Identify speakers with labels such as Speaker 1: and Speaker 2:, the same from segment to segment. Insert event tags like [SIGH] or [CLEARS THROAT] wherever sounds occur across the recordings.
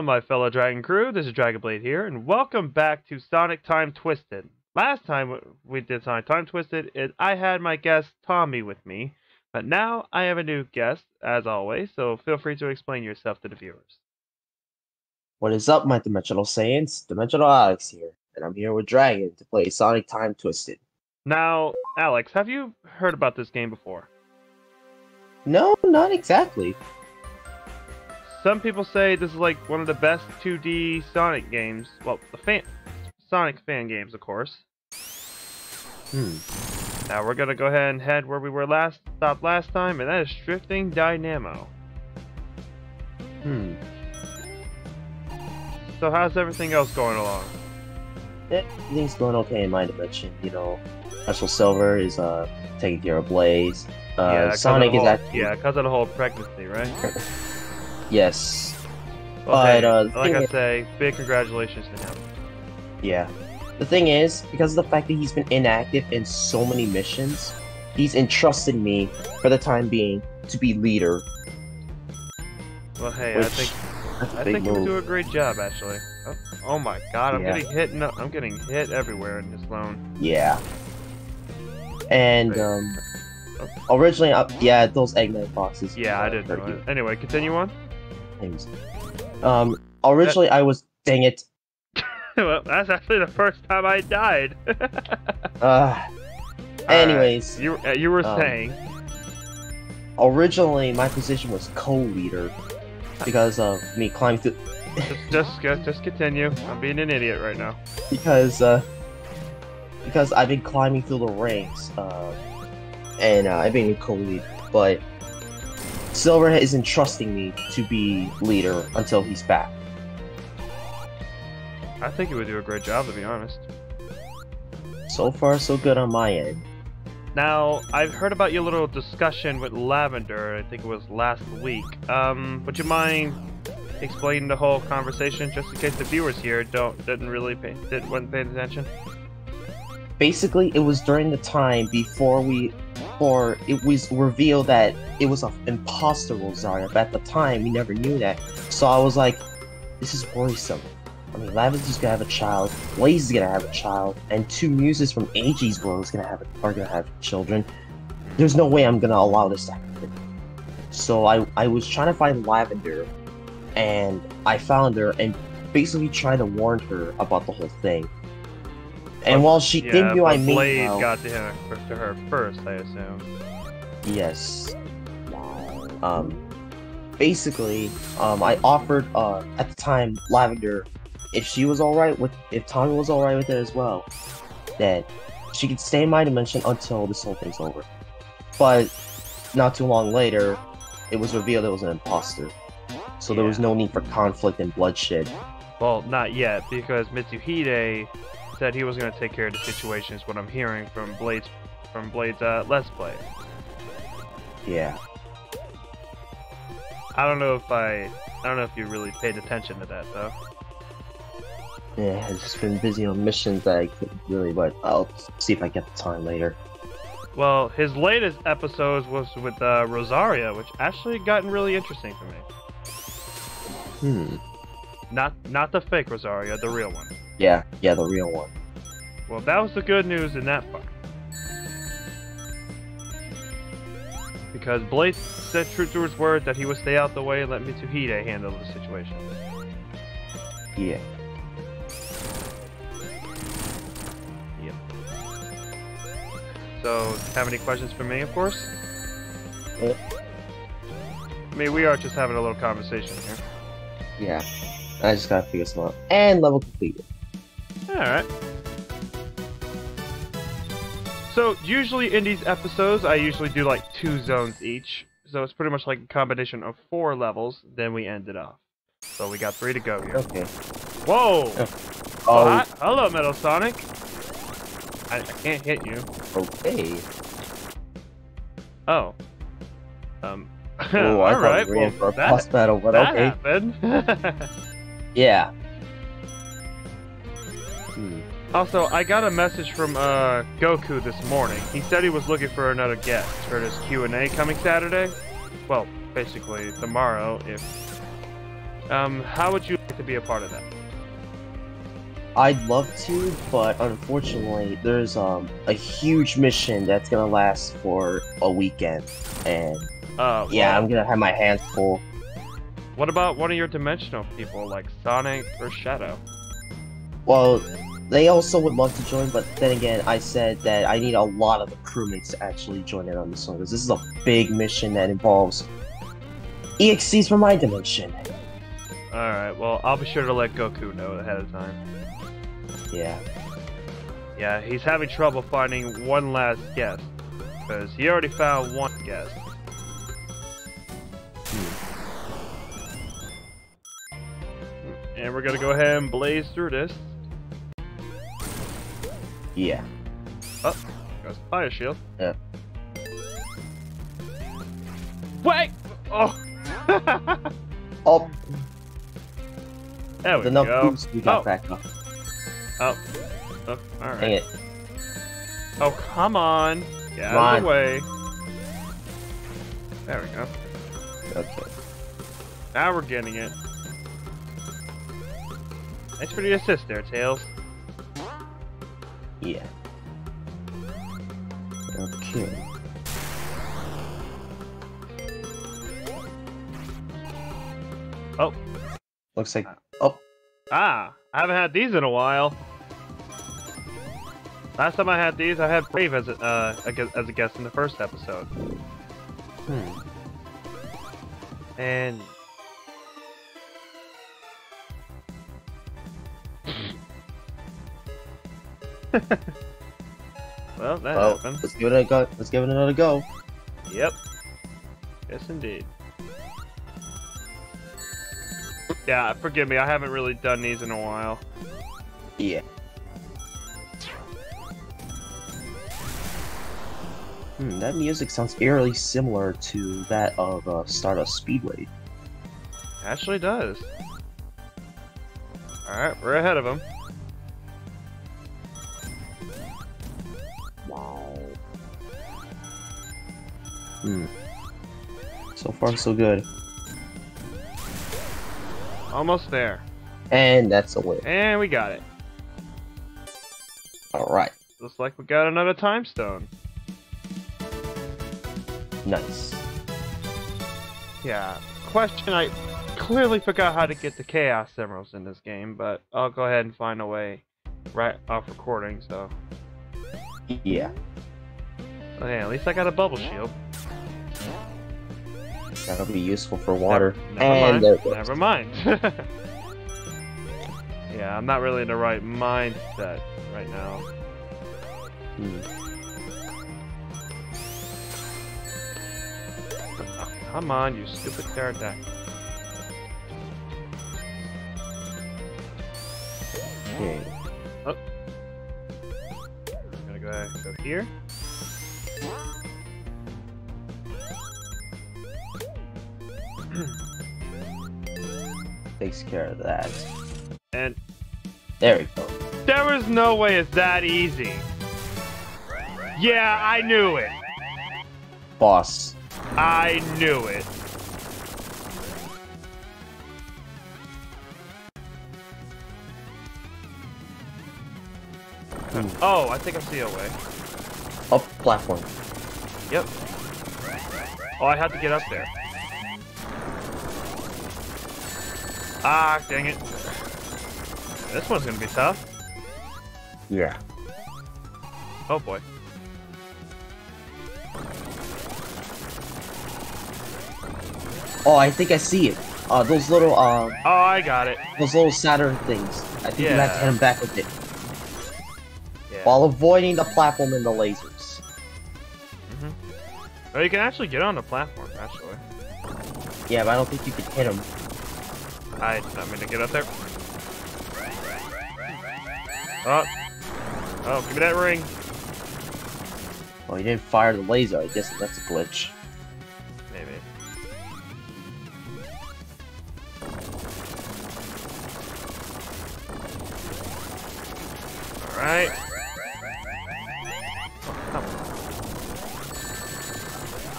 Speaker 1: Hello, my fellow Dragon crew. This is Dragonblade here, and welcome back to Sonic Time Twisted. Last time we did Sonic Time Twisted, it, I had my guest Tommy with me, but now I have a new guest, as always. So feel free to explain yourself to the viewers.
Speaker 2: What is up, my Dimensional Saiyans? Dimensional Alex here, and I'm here with Dragon to play Sonic Time Twisted.
Speaker 1: Now, Alex, have you heard about this game before?
Speaker 2: No, not exactly.
Speaker 1: Some people say this is like one of the best 2D Sonic games. Well, the fan Sonic fan games, of course.
Speaker 2: Hmm.
Speaker 1: Now we're gonna go ahead and head where we were last stopped last time, and that is Drifting Dynamo.
Speaker 2: Hmm.
Speaker 1: So how's everything else going along?
Speaker 2: Eh, Everything's going okay in my dimension. You know, Special Silver is uh taking care of Blaze. Uh,
Speaker 1: of
Speaker 2: Sonic
Speaker 1: the
Speaker 2: is
Speaker 1: whole,
Speaker 2: actually
Speaker 1: yeah, because of the whole pregnancy, right? [LAUGHS]
Speaker 2: yes,
Speaker 1: Well, hey,
Speaker 2: But, uh,
Speaker 1: like I
Speaker 2: is-
Speaker 1: say, big congratulations to him.
Speaker 2: yeah. The thing is, because of the fact that he's been inactive in so many missions, he's entrusted me for the time being to be leader.
Speaker 1: Well, hey, I think
Speaker 2: I a
Speaker 1: I
Speaker 2: big
Speaker 1: think you
Speaker 2: move.
Speaker 1: do a great job, actually. Oh, oh my God, I'm
Speaker 2: Yeah.
Speaker 1: getting hit. No, I'm getting hit everywhere in this loan.
Speaker 2: Yeah. And um, originally, uh, yeah, those Eggman boxes.
Speaker 1: Yeah, I didn't know it. Anyway, continue on.
Speaker 2: Things. Um, originally I was dang it. [LAUGHS]
Speaker 1: well, that's actually the first time I died. [LAUGHS]
Speaker 2: Uh, anyways,
Speaker 1: you uh, you were
Speaker 2: Um,
Speaker 1: saying
Speaker 2: originally my position was co-leader because of me climbing through. [LAUGHS]
Speaker 1: just just just continue. I'm being an idiot right now.
Speaker 2: because uh, because I've been climbing through the ranks, uh, and uh, I've been co-lead, but Silver is entrusting me to be leader until he's back.
Speaker 1: I think you would do a great job, to be honest.
Speaker 2: So far, so good on my end.
Speaker 1: Now, I've heard about your little discussion with Lavender. I think it was last week. Um, would you mind explaining the whole conversation, just in case the viewers here don't didn't really pay didn't wasn't paying attention?
Speaker 2: basically it was during the time before we or it was revealed that it was an imposter Rosaria, but at the time we never knew that. So I was like, this is worrisome. I mean Lavender's gonna have a child, Blaze is gonna have a child, and two muses from AG's world is gonna have are gonna have children. There's no way I'm gonna allow this to happen. So I I was trying to find Lavender and I found her and basically tried to warn her about the whole thing. And while she
Speaker 1: yeah,
Speaker 2: didn't do I mean
Speaker 1: Blade got to him to her first, I assume.
Speaker 2: yes. Um basically, um I offered uh at the time Lavender if she was alright with if Tommy was alright with it as well, that she could stay in my dimension until this whole thing's over. But not too long later, it was revealed it was an imposter. So there was no need for conflict and bloodshed.
Speaker 1: Well, not yet, because Mitsuhide said he was going to take care of the situation. Is what I'm hearing from Blade's from Blade's uh, Let's Play.
Speaker 2: Yeah.
Speaker 1: I don't know if I I don't know if you really paid attention to that though.
Speaker 2: Yeah, I've just been busy on missions that I couldn't really, but I'll see if I get the time later.
Speaker 1: Well, his latest episodes was with uh, Rosaria, which actually gotten really interesting for me.
Speaker 2: Hmm.
Speaker 1: Not not the fake Rosaria, the real one.
Speaker 2: Yeah, yeah, the real one.
Speaker 1: Well, that was the good news in that part. Because Blade said true to his word that he would stay out the way and let Mitsuhide handle the situation.
Speaker 2: Yeah.
Speaker 1: Yep. So, have any questions for me, of course?
Speaker 2: Uh.
Speaker 1: I mean, we are just having a little conversation here.
Speaker 2: Yeah. I just gotta figure some out. And level completed.
Speaker 1: Alright. So, usually in these episodes, I usually do like two zones each. So it's pretty much like a combination of four levels, then we end it off. So we got three to go here.
Speaker 2: Okay.
Speaker 1: Whoa!
Speaker 2: Oh.
Speaker 1: Oh, hi- hello, Metal Sonic! I, I can't hit you.
Speaker 2: okay.
Speaker 1: Oh. Um.
Speaker 2: Oh, I [LAUGHS] thought
Speaker 1: Alright,
Speaker 2: we were in for
Speaker 1: well, that,
Speaker 2: boss battle, but
Speaker 1: that
Speaker 2: okay.
Speaker 1: happened. [LAUGHS]
Speaker 2: Yeah.
Speaker 1: Also, I got a message from uh, Goku this morning. He said he was looking for another guest for this Q&A coming Saturday. Well, basically tomorrow. If um, how would you like to be a part of that?
Speaker 2: I'd love to, but unfortunately, there's um a huge mission that's gonna last for a weekend, and
Speaker 1: Uh,
Speaker 2: yeah,
Speaker 1: well,
Speaker 2: I'm gonna have my hands full.
Speaker 1: What about one of your dimensional people, like Sonic or Shadow?
Speaker 2: Well, they also would love to join, but then again, I said that I need a lot of the crewmates to actually join in on this one because this is a big mission that involves EXCs from my dimension.
Speaker 1: Alright, well, I'll be sure to let Goku know ahead of time.
Speaker 2: Yeah.
Speaker 1: Yeah, he's having trouble finding one last guest. Because he already found one guest. Hmm. And we're gonna go ahead and blaze through this.
Speaker 2: Yeah.
Speaker 1: Oh, goes fire shield.
Speaker 2: Yeah.
Speaker 1: Wait! Oh!
Speaker 2: Oh,
Speaker 1: there we
Speaker 2: enough
Speaker 1: go.
Speaker 2: boost we got
Speaker 1: Oh.
Speaker 2: back up.
Speaker 1: Oh, oh
Speaker 2: Dang
Speaker 1: alright.
Speaker 2: it.
Speaker 1: Oh, come on! Get
Speaker 2: Come
Speaker 1: out of the way. There we go.
Speaker 2: Okay.
Speaker 1: Now we're getting it. Thanks for the assist there, Tails.
Speaker 2: Yeah. Okay.
Speaker 1: Oh.
Speaker 2: Looks like. Oh,
Speaker 1: Ah, I haven't had these in a while. Last time I had these, I had Brave as a, uh, as a guest in the first episode.
Speaker 2: hmm.
Speaker 1: And... [SNIFFS] [SNIFFS] [LAUGHS] well, that
Speaker 2: Well,
Speaker 1: happened.
Speaker 2: let's give it a go. Let's give it another go.
Speaker 1: Yep. Yes, indeed. Yeah, forgive me, I haven't really done these in a while.
Speaker 2: Yeah. Hmm, that music sounds eerily similar to that of uh, Stardust Speedway.
Speaker 1: Actually does. Alright, we're ahead of him.
Speaker 2: Hmm. So far, so good.
Speaker 1: Almost there.
Speaker 2: And that's a win.
Speaker 1: And we got it.
Speaker 2: Alright.
Speaker 1: Looks like we got another time stone.
Speaker 2: Nice.
Speaker 1: Yeah. Question I clearly forgot how to get the Chaos Emeralds in this game, but I'll go ahead and find a way right off recording, so.
Speaker 2: Yeah.
Speaker 1: Oh, yeah, at least I got a bubble shield.
Speaker 2: That'll be useful for water.
Speaker 1: Never
Speaker 2: and
Speaker 1: mind.
Speaker 2: it.
Speaker 1: Never mind. [LAUGHS] yeah, I'm not really in the right mindset right now.
Speaker 2: Hmm.
Speaker 1: Oh, come on, you stupid pterodactyl.
Speaker 2: Okay. Oh.
Speaker 1: I'm gonna go ahead and go here.
Speaker 2: Takes care of that.
Speaker 1: And
Speaker 2: There we go.
Speaker 1: there was no way it's that easy. Yeah, I knew it.
Speaker 2: Boss.
Speaker 1: I knew it. Oh, I think I see a way.
Speaker 2: Up platform.
Speaker 1: Yep. Oh, I have to get up there. Ah, dang it. This one's gonna be tough.
Speaker 2: Yeah.
Speaker 1: Oh boy.
Speaker 2: Oh, I think I see it. Uh, those little, uh,
Speaker 1: Oh, I got it.
Speaker 2: those little Saturn things. I think you have to
Speaker 1: Yeah.
Speaker 2: hit them back with it.
Speaker 1: Yeah.
Speaker 2: While avoiding the platform and the lasers.
Speaker 1: hmm Oh, you can actually get on the platform, actually.
Speaker 2: Yeah, but I don't think you can hit them.
Speaker 1: I did not mean to get up there. Oh. Oh, give me that ring.
Speaker 2: Oh, well, you didn't fire the laser. I guess that's a glitch.
Speaker 1: Maybe. Alright. Come on.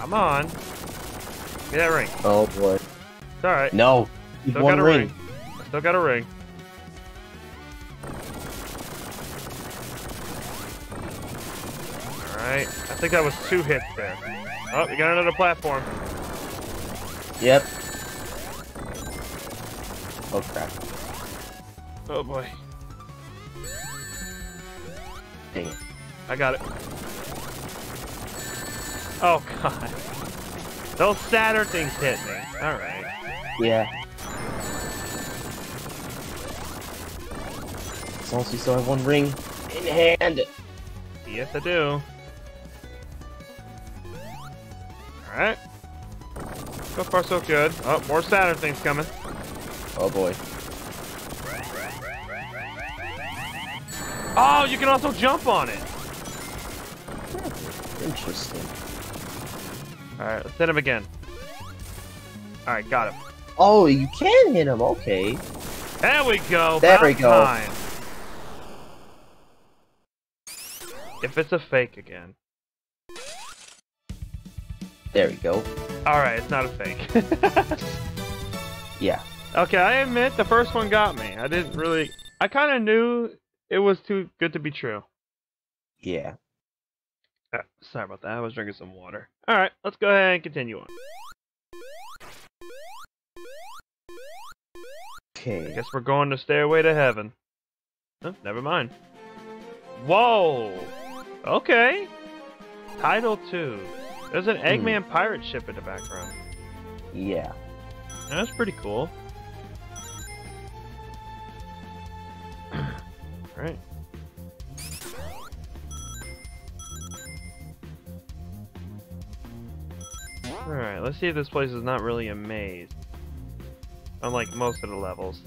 Speaker 1: Come on. Give me that ring.
Speaker 2: Oh boy.
Speaker 1: It's alright.
Speaker 2: No.
Speaker 1: Still
Speaker 2: one
Speaker 1: got a
Speaker 2: ring.
Speaker 1: ring. Still got a ring. Alright. I think that was two hits there. Oh, we got another platform.
Speaker 2: Yep. Oh crap.
Speaker 1: Oh boy.
Speaker 2: Dang it.
Speaker 1: I got it. Oh [LAUGHS] god. Those Saturn things hit me. Alright.
Speaker 2: Yeah. As we still have one ring in hand.
Speaker 1: Yes, I do. Alright. So far, so good. Oh, more Saturn things coming.
Speaker 2: Oh boy.
Speaker 1: Oh, you can also jump on it. Hmm.
Speaker 2: Interesting.
Speaker 1: Alright, let's hit him again. Alright, got him.
Speaker 2: Oh, you can hit him. Okay.
Speaker 1: There we go.
Speaker 2: There
Speaker 1: about
Speaker 2: we go.
Speaker 1: Time. If it's a fake again.
Speaker 2: There we go.
Speaker 1: Alright, it's not a fake. [LAUGHS]
Speaker 2: Yeah.
Speaker 1: okay, I admit the first one got me. I didn't really. I kind of knew it was too good to be true.
Speaker 2: Yeah.
Speaker 1: Uh, sorry about that. I was drinking some water. Alright, let's go ahead and continue on.
Speaker 2: Okay.
Speaker 1: I guess we're going to Stairway to Heaven. Oh, never mind. Whoa! Okay. Title 2. There's an Eggman pirate ship in the background.
Speaker 2: Yeah.
Speaker 1: That's pretty cool. [CLEARS THROAT] Alright. Alright, let's see if this place is not really a maze. Unlike most of the levels.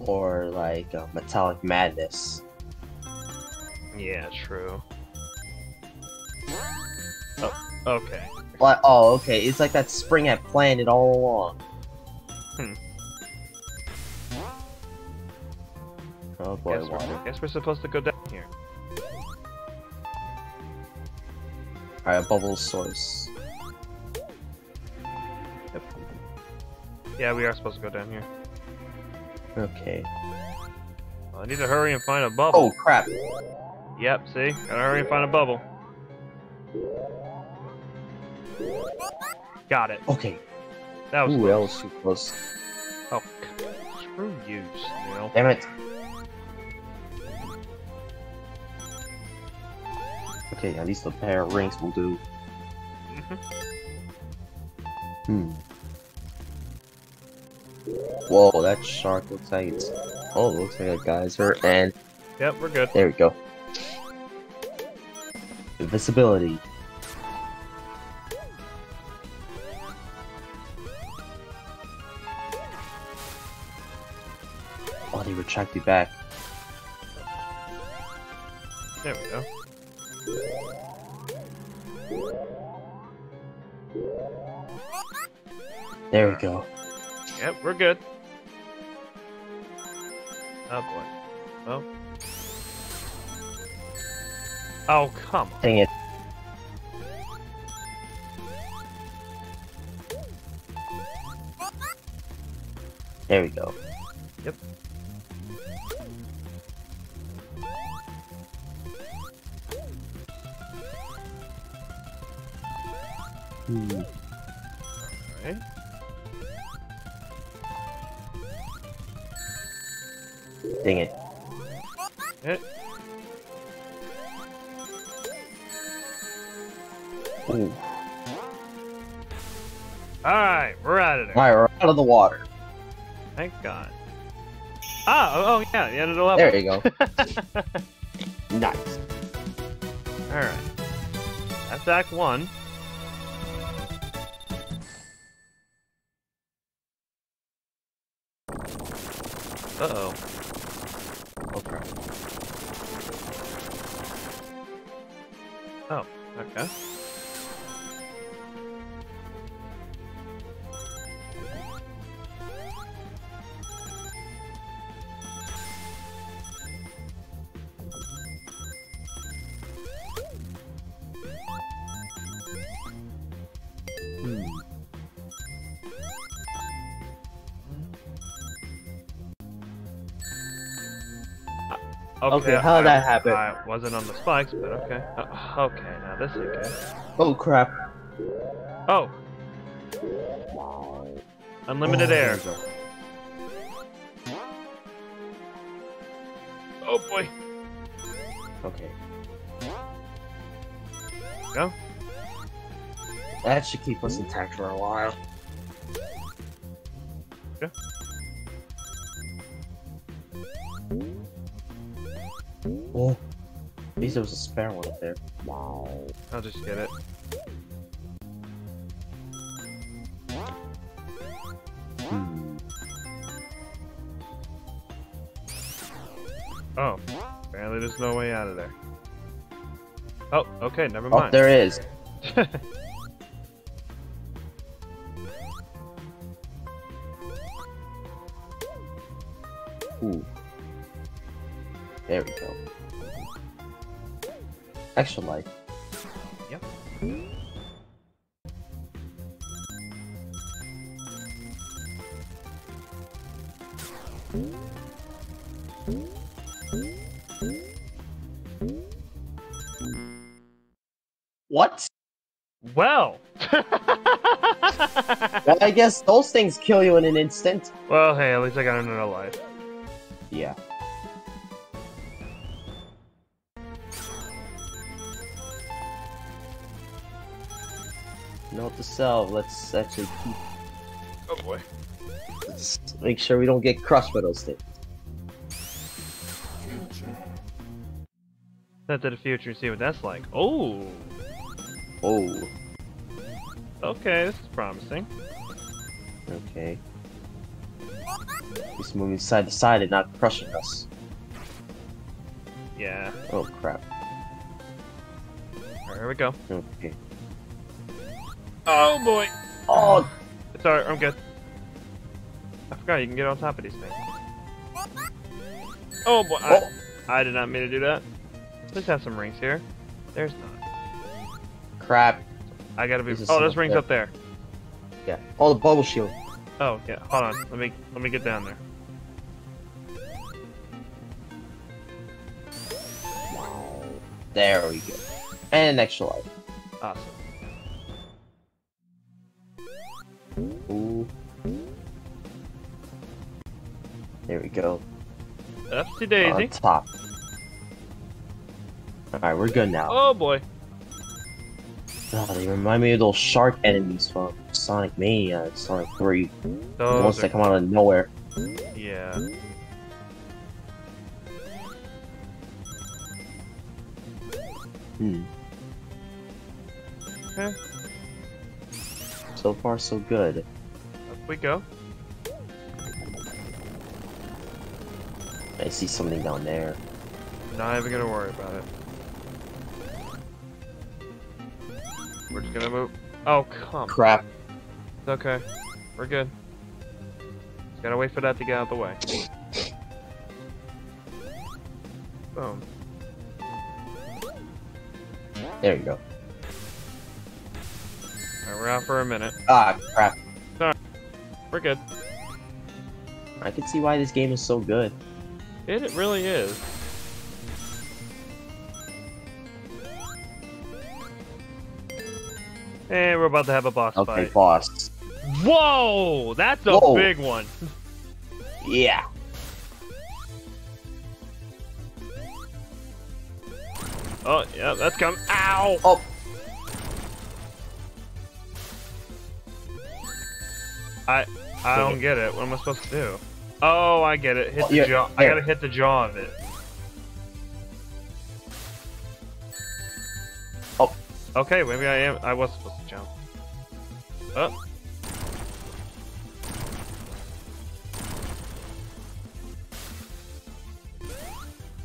Speaker 2: Or like uh, metallic madness.
Speaker 1: Yeah, true. Oh, okay.
Speaker 2: Like, oh, okay. It's like that spring had planned it all along.
Speaker 1: Hmm.
Speaker 2: Oh boy,
Speaker 1: Guess
Speaker 2: water.
Speaker 1: we're, guess we're supposed to go down here.
Speaker 2: Alright, bubble source.
Speaker 1: Yeah, we are supposed to go down here.
Speaker 2: Okay.
Speaker 1: Well, I need to hurry and find a bubble.
Speaker 2: Oh crap.
Speaker 1: Yep, see? Gotta hurry and find a bubble. Got it.
Speaker 2: Okay.
Speaker 1: That was
Speaker 2: Ooh,
Speaker 1: close.
Speaker 2: that was.
Speaker 1: Oh, screw you, Snail.
Speaker 2: Damn it. Okay, at least a pair of rings will do.
Speaker 1: Mhm.
Speaker 2: Hmm. Whoa, that shark looks like it's. Oh, looks like a geyser, and
Speaker 1: Yep, we're good.
Speaker 2: there we go. Invisibility. Oh, they retract you back.
Speaker 1: There we go.
Speaker 2: There we go.
Speaker 1: Yep, we're good. Oh boy. Oh, come on.
Speaker 2: Dang it. There we go.
Speaker 1: Yep.
Speaker 2: Hmm.
Speaker 1: Alright.
Speaker 2: Dang it.
Speaker 1: Hit. Alright, we're out of there.
Speaker 2: Alright, we're out of the water.
Speaker 1: Thank God. Ah, oh, oh yeah, the end of the level.
Speaker 2: There you go. [LAUGHS] Nice.
Speaker 1: Alright. That's Act 1. Uh-oh.
Speaker 2: Oh crap.
Speaker 1: Oh, okay.
Speaker 2: Okay, how did that happen?
Speaker 1: I wasn't on the spikes, but okay. Uh, okay, now this is good.
Speaker 2: Oh crap.
Speaker 1: Oh. Unlimited
Speaker 2: Oh,
Speaker 1: air.
Speaker 2: there we go.
Speaker 1: Oh boy.
Speaker 2: Okay.
Speaker 1: Go.
Speaker 2: That should keep us intact for a while.
Speaker 1: Yeah.
Speaker 2: Oh. At least there was a spare one up there. Wow.
Speaker 1: I'll just get it.
Speaker 2: Hmm.
Speaker 1: Oh. Apparently there's no way out of there. Oh, okay, never mind.
Speaker 2: Oh,
Speaker 1: mind.
Speaker 2: there is. [LAUGHS] Ooh. There we go. Extra life.
Speaker 1: Yep.
Speaker 2: What?
Speaker 1: well. [LAUGHS]
Speaker 2: Well, I guess those things kill you in an instant.
Speaker 1: well, hey, at least I got another life.
Speaker 2: Yeah. Note to self, let's actually keep
Speaker 1: Oh boy.
Speaker 2: let's make sure we don't get crushed by those things.
Speaker 1: Head to the future and see what that's like. Oh.
Speaker 2: Oh,
Speaker 1: Okay, this is promising.
Speaker 2: okay. He's moving side to side and not crushing us.
Speaker 1: Yeah.
Speaker 2: Oh crap.
Speaker 1: Alright, here we go.
Speaker 2: Okay.
Speaker 1: Oh boy.
Speaker 2: Oh,
Speaker 1: It's alright, I'm good. I forgot you can get on top of these things. Oh boy. Oh. I,
Speaker 2: oh,
Speaker 1: I did not mean to do that. Let's have some rings here. There's not.
Speaker 2: crap.
Speaker 1: I gotta be.
Speaker 2: There's
Speaker 1: Oh, there's rings
Speaker 2: there.
Speaker 1: up there.
Speaker 2: Yeah. Oh, the bubble shield.
Speaker 1: Oh yeah. Hold on. Let me let me get down there.
Speaker 2: There we go. And an extra life.
Speaker 1: Awesome.
Speaker 2: There we go.
Speaker 1: Upsy
Speaker 2: On
Speaker 1: daisy.
Speaker 2: top. Alright, we're good now.
Speaker 1: Oh boy.
Speaker 2: Oh, they remind me of those shark enemies from Sonic Mania, Sonic 3. The ones
Speaker 1: Those
Speaker 2: that come out of nowhere.
Speaker 1: yeah.
Speaker 2: Hmm.
Speaker 1: Okay.
Speaker 2: So far, so good.
Speaker 1: Up we go.
Speaker 2: I see something down there.
Speaker 1: Not even gonna worry about it. We're just gonna move. Oh come.
Speaker 2: Crap.
Speaker 1: It's okay. We're good. Just gotta wait for that to get out of the way. Boom.
Speaker 2: There you go.
Speaker 1: Alright, we're out for a minute.
Speaker 2: Ah, crap.
Speaker 1: We're good.
Speaker 2: I can see why this game is so good.
Speaker 1: It, it really is. And we're about to have a boss
Speaker 2: Okay,
Speaker 1: fight.
Speaker 2: boss.
Speaker 1: Whoa! That's a
Speaker 2: Whoa.
Speaker 1: big one.
Speaker 2: Yeah.
Speaker 1: Oh, yeah, that's coming. Ow!
Speaker 2: Oh.
Speaker 1: I I don't get it. What am I supposed to do? Oh, I get it. Hit
Speaker 2: Oh,
Speaker 1: the
Speaker 2: yeah,
Speaker 1: jaw. I gotta hit the jaw of it.
Speaker 2: Oh.
Speaker 1: Okay, maybe I am. I was supposed to jump. Oh.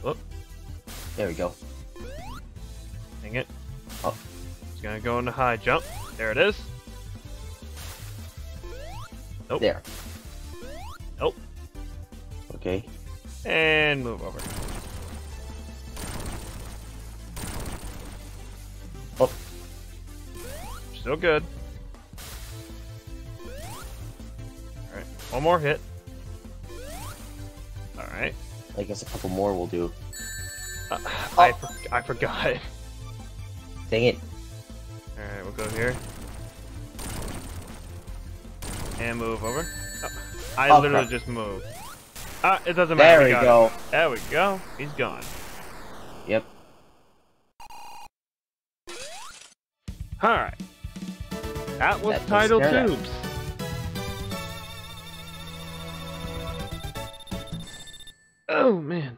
Speaker 1: oh.
Speaker 2: There we go.
Speaker 1: Dang it.
Speaker 2: Oh.
Speaker 1: It's gonna go into high jump. There it is. Nope.
Speaker 2: There. Okay.
Speaker 1: And move over.
Speaker 2: Oh.
Speaker 1: Still good. Alright, one more hit. Alright.
Speaker 2: I guess a couple more will do.
Speaker 1: Uh, I, for- I forgot. [LAUGHS]
Speaker 2: Dang it.
Speaker 1: Alright, we'll go here. And move over. Oh, I
Speaker 2: Oh,
Speaker 1: literally
Speaker 2: crap.
Speaker 1: just moved. Ah, it doesn't matter.
Speaker 2: There we
Speaker 1: got it.
Speaker 2: go.
Speaker 1: There we go. He's gone.
Speaker 2: Yep.
Speaker 1: Alright. That was
Speaker 2: That
Speaker 1: Tidal
Speaker 2: care of.
Speaker 1: Tubes. Oh, man.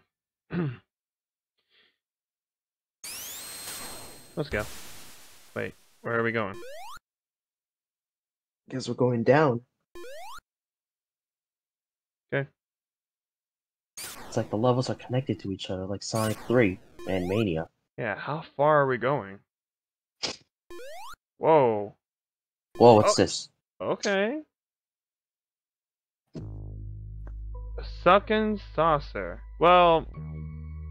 Speaker 1: [CLEARS THROAT] Let's go. Wait, where are we going?
Speaker 2: Guess we're going down.
Speaker 1: Okay.
Speaker 2: It's like the levels are connected to each other, like Sonic 3 and Mania.
Speaker 1: Yeah, how far are we going? Whoa.
Speaker 2: Whoa, what's
Speaker 1: Oh.
Speaker 2: this?
Speaker 1: Okay. Suckin' saucer. Well,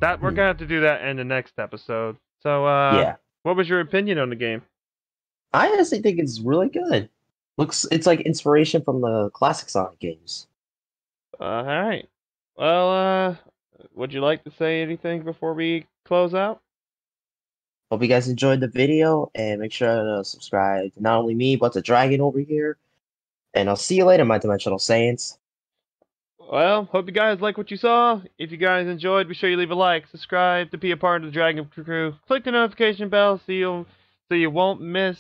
Speaker 1: that we're
Speaker 2: Hmm.
Speaker 1: gonna have to do that in the next episode. So, uh,
Speaker 2: yeah.
Speaker 1: what was your opinion on the game?
Speaker 2: I honestly think it's really good. Looks, it's like inspiration from the classic Sonic games.
Speaker 1: Uh, all right. Well, uh, would you like to say anything before we close out?
Speaker 2: Hope you guys enjoyed the video and make sure to subscribe to not only me, but the Dragon over here. And I'll see you later, my Dimensional Saints.
Speaker 1: Well, hope you guys like what you saw. If you guys enjoyed, be sure you leave a like, subscribe to be a part of the Dragon Crew. Click the notification bell so you so you won't miss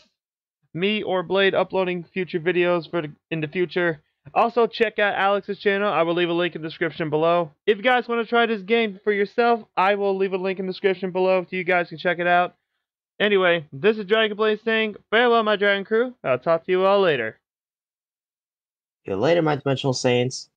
Speaker 1: me or Blade uploading future videos for the, in the future. Also, check out Alex's channel. I will leave a link in the description below. If you guys want to try this game for yourself, I will leave a link in the description below so you guys can check it out. Anyway, this is Dragon Blade saying farewell, my Dragon Crew. I'll talk to you all later.
Speaker 2: See you later, my Dimensional Saiyans.